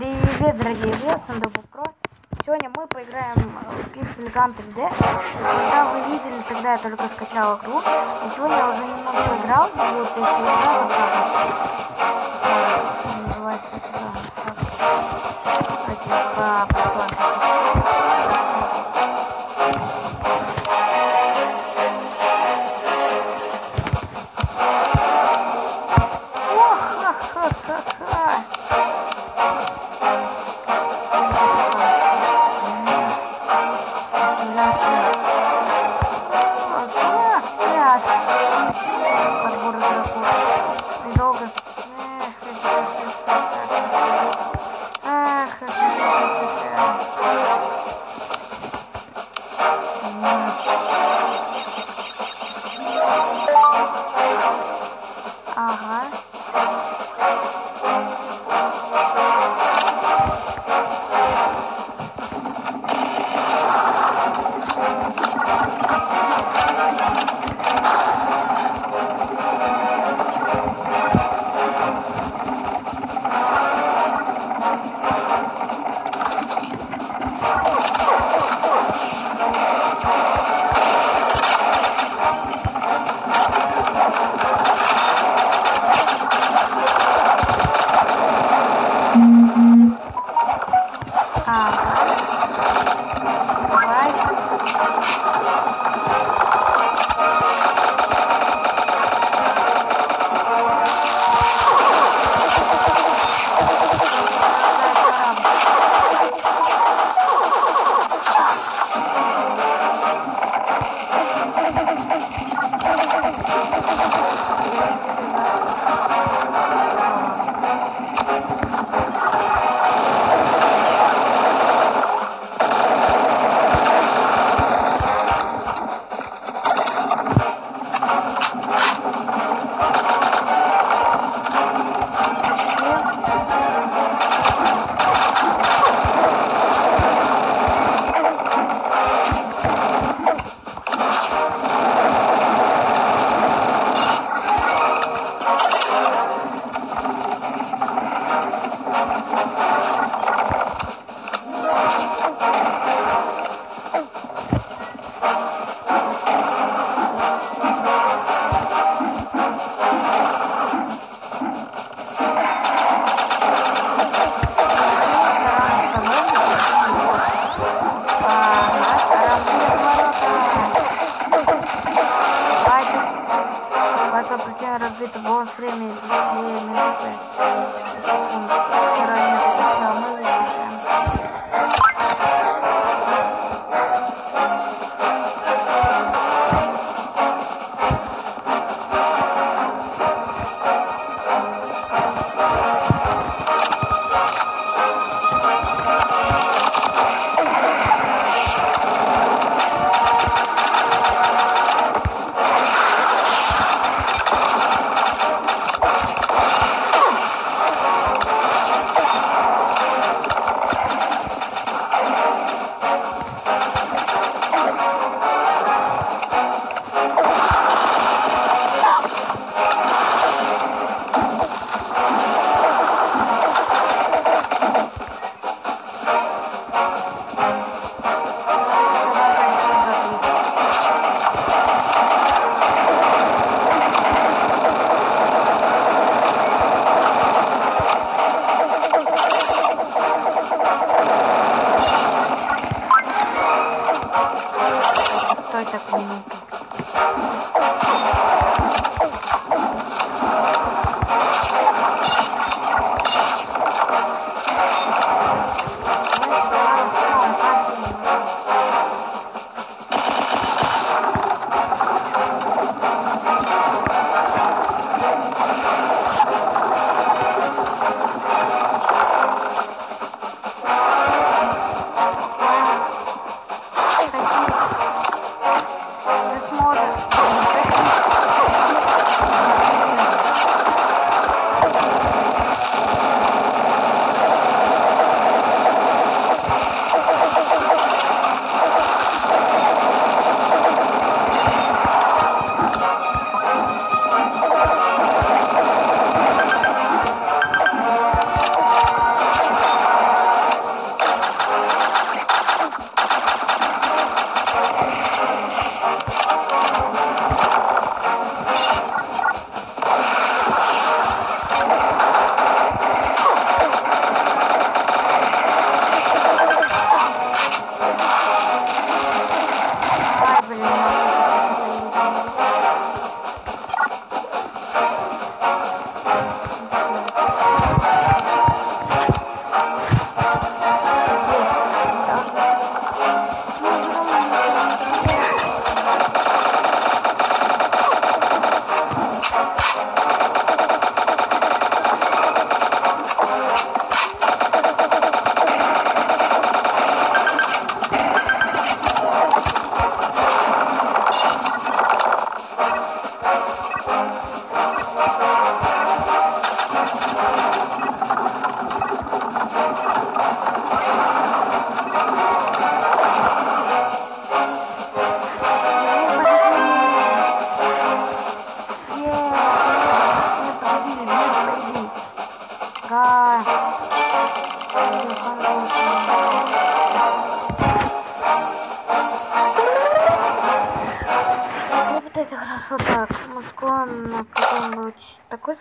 Привет, дорогие друзья, с вами. Сегодня мы поиграем в Pixel Gun 3D. Когда вы видели, тогда я только скачал игру. И сегодня я уже немного поиграл. И вот еще игра Называется это, Давайте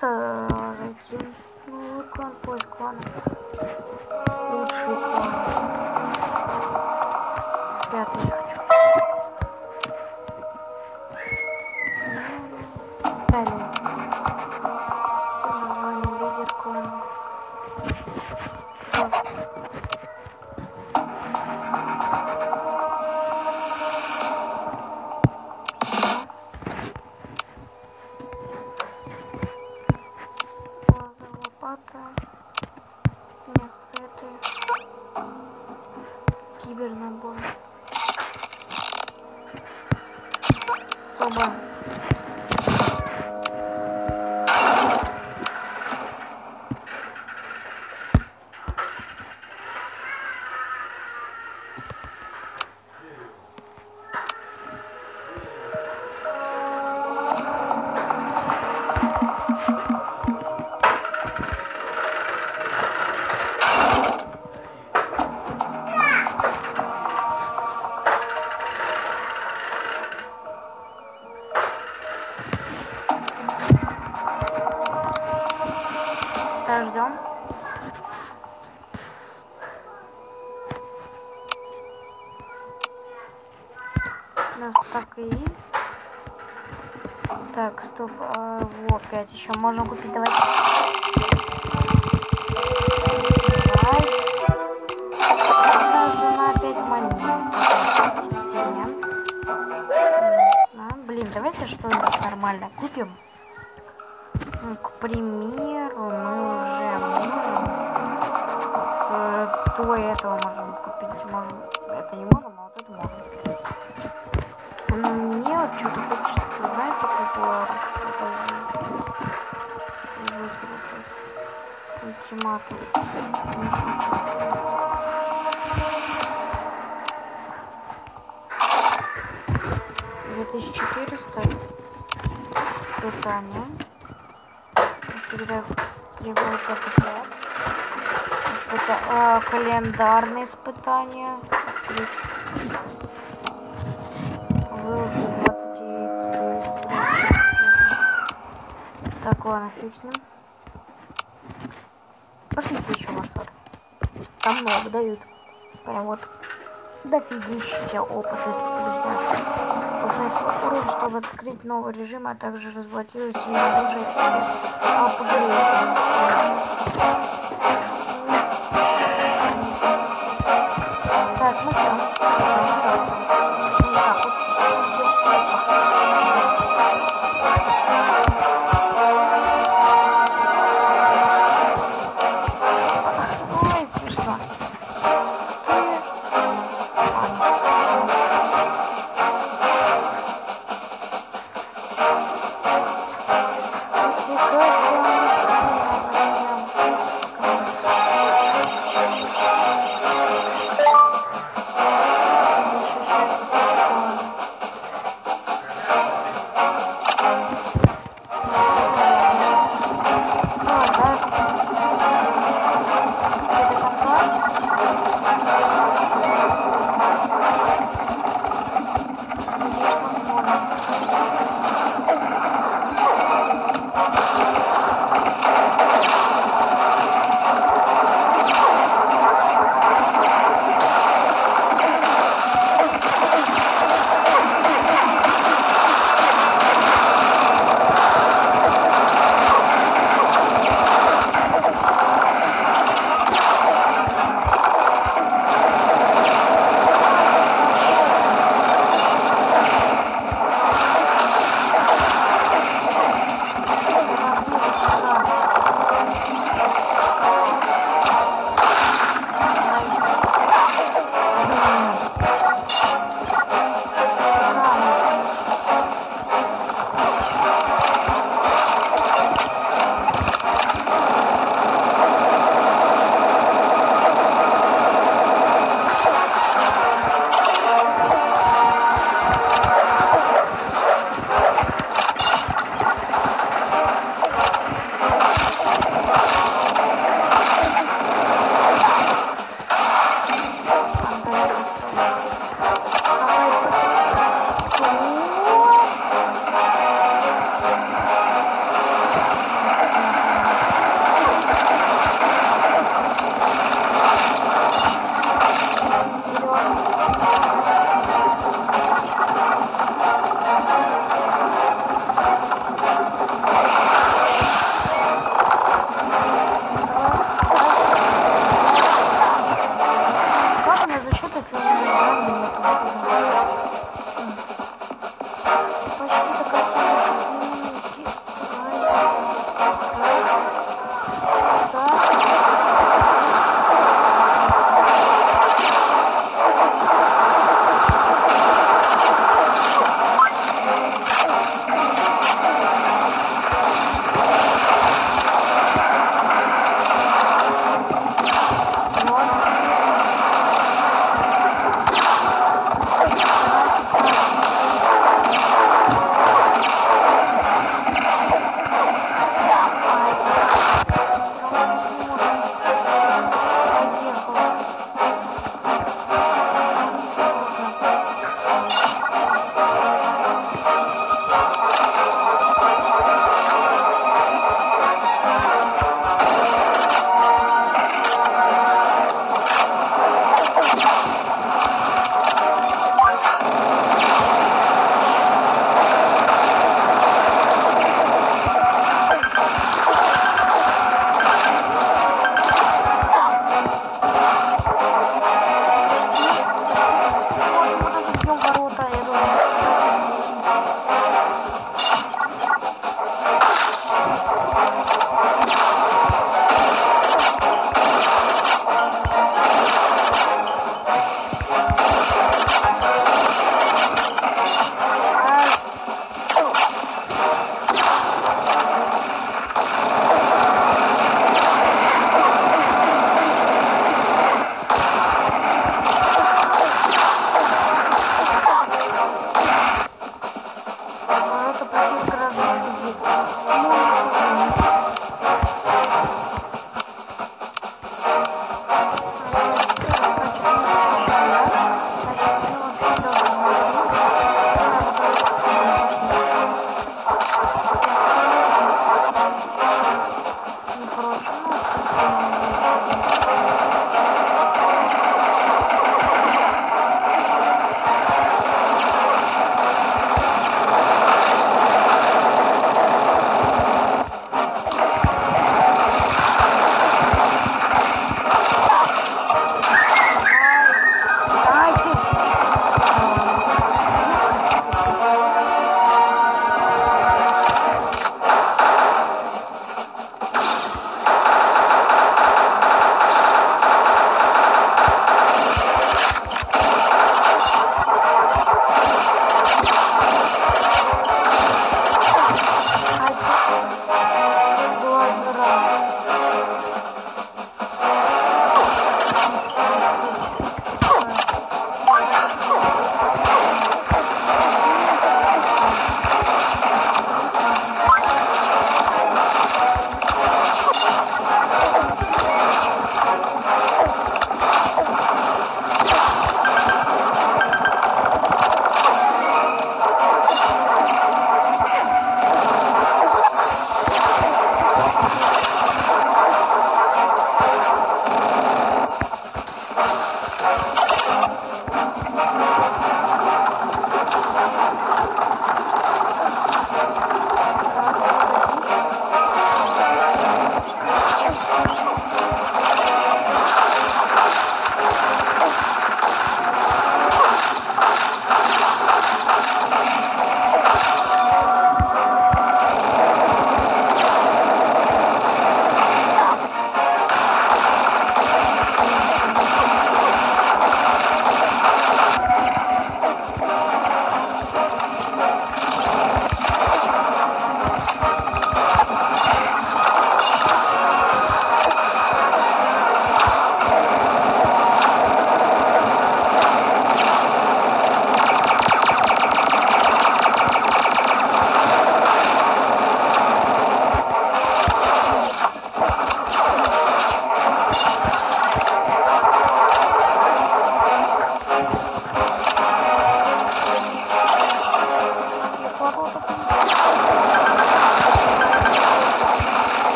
за- зайти. Ну, клан, поиск клана. И. Так, стоп. А, вот, 5 еще можно купить. Давайте. Давай. Сразу на 5 монет. Фигня. Блин, давайте что-нибудь нормально купим. Ну, к примеру, ультиматум. Две тысячи четыреста испытания всегда требует КПП. Испыта... э, календарные испытания. Выложить 20 яиц. Так, ладно, фиг. Там много дают. Прям вот дофигища опыта. Повышать уровень, чтобы открыть новый режим, а также разблокировать сильное оружие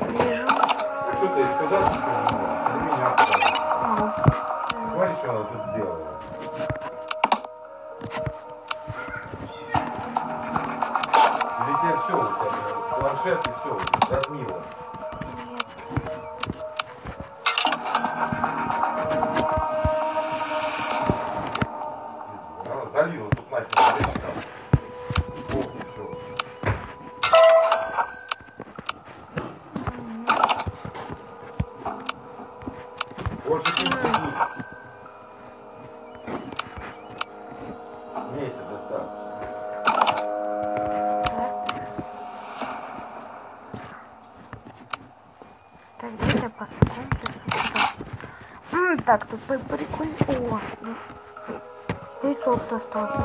Вижу. Что-то из казахского на меня ага. Смотри, что она тут сделала. Ведь я все, у тебя, планшет и все, затмила. так, давайте я поступаем сюда. так, тут прикольно. О, рецепт остался.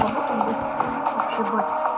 Вот вообще батюшка.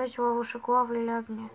опять ловушек ловли лягни.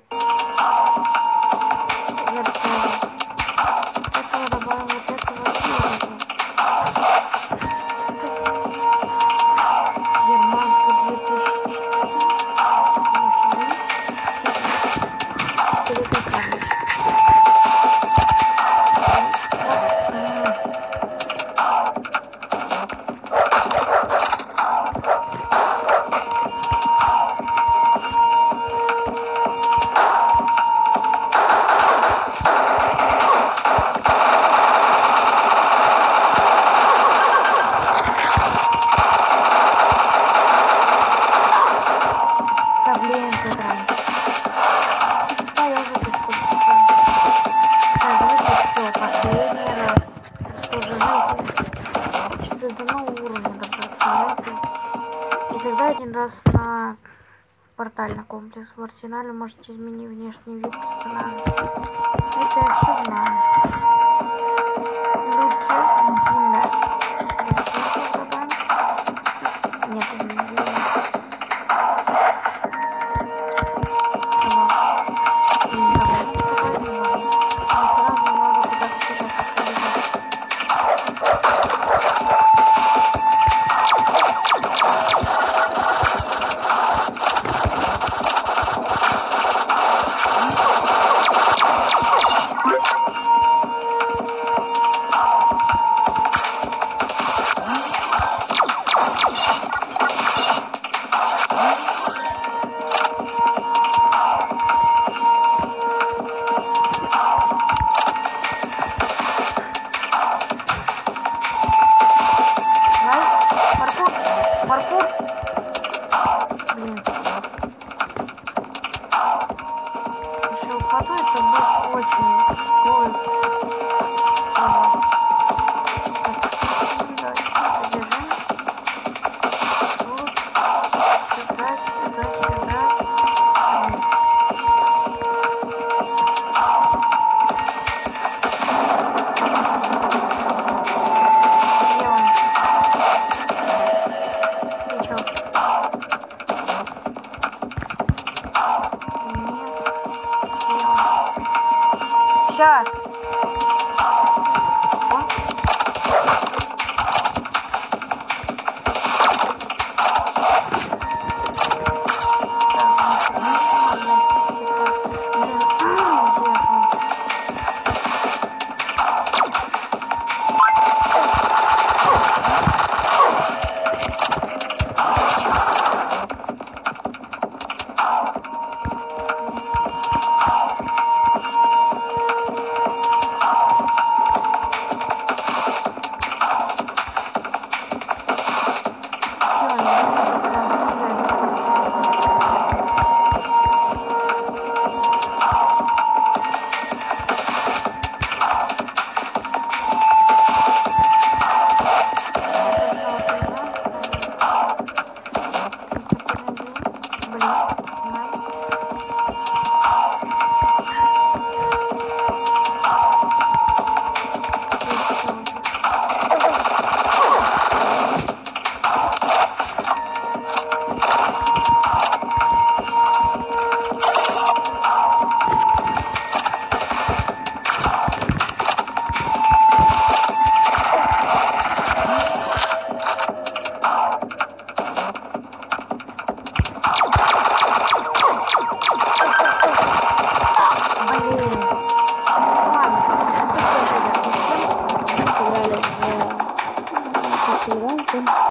с марсиналем можете изменить внешний вид.